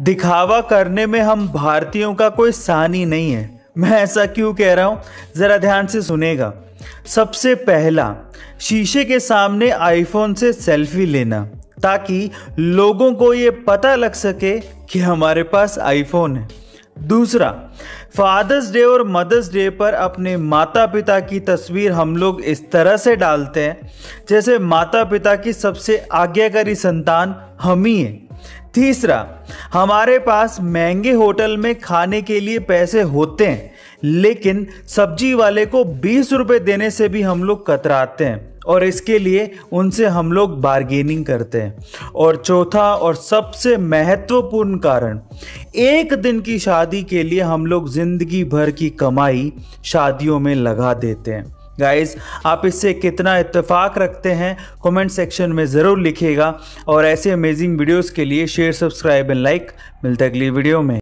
दिखावा करने में हम भारतीयों का कोई सानी नहीं है। मैं ऐसा क्यों कह रहा हूँ? जरा ध्यान से सुनेगा। सबसे पहला, शीशे के सामने आईफोन से सेल्फी लेना, ताकि लोगों को ये पता लग सके कि हमारे पास आईफोन है। दूसरा फादर्स डे और मदर्स डे पर अपने माता पिता की तस्वीर हम लोग इस तरह से डालते हैं, जैसे माता पिता की सबसे आज्ञाकारी संतान हम ही हैं। तीसरा, हमारे पास महँगे होटल में खाने के लिए पैसे होते हैं, लेकिन सब्ज़ी वाले को बीस रुपए देने से भी हम लोग कतराते हैं और इसके लिए उनसे हम लोग बार्गेनिंग करते हैं। और चौथा और सबसे महत्वपूर्ण कारण, एक दिन की शादी के लिए हम लोग ज़िंदगी भर की कमाई शादियों में लगा देते हैं। गाइस आप इससे कितना इत्तेफाक रखते हैं कमेंट सेक्शन में ज़रूर लिखिएगा और ऐसे अमेजिंग वीडियोस के लिए शेयर सब्सक्राइब एंड लाइक मिलते अगली वीडियो में।